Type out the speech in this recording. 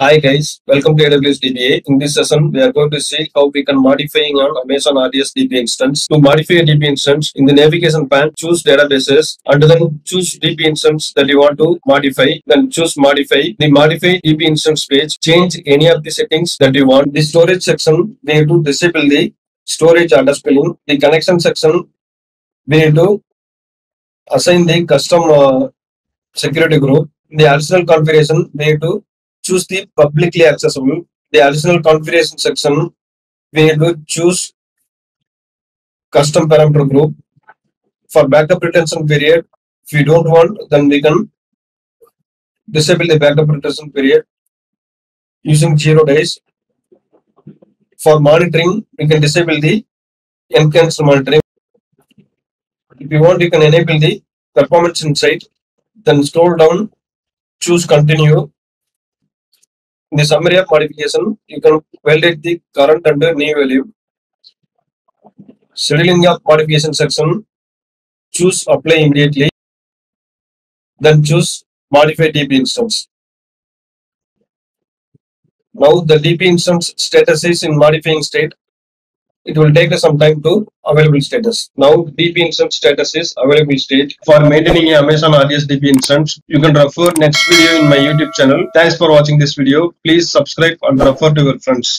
Hi guys, welcome to AWS DBA. In this session, we are going to see how we can modifying on Amazon RDS DB instance. To modify a DB instance, in the navigation pane, choose databases and then choose DB instance that you want to modify. Then choose modify. The modify DB instance page, change any of the settings that you want. The storage section, we have to disable the storage autoscaling. The connection section, we have to assign the custom uh, security group. The additional configuration, we have to choose the publicly accessible. The additional configuration section, we need choose custom parameter group. For backup retention period, if you don't want, then we can disable the backup retention period using zero days. For monitoring, we can disable the enhanced monitoring. If you want, you can enable the performance insight. Then scroll down, choose continue in the summary of modification, you can validate the current and new value. Scheduling of modification section, choose apply immediately. Then choose modify DB instance. Now the DB instance status is in modifying state. It will take us some time to available status. Now DB instance status is available state. For maintaining Amazon RDS DB instance, you can refer next video in my YouTube channel. Thanks for watching this video. Please subscribe and refer to your friends.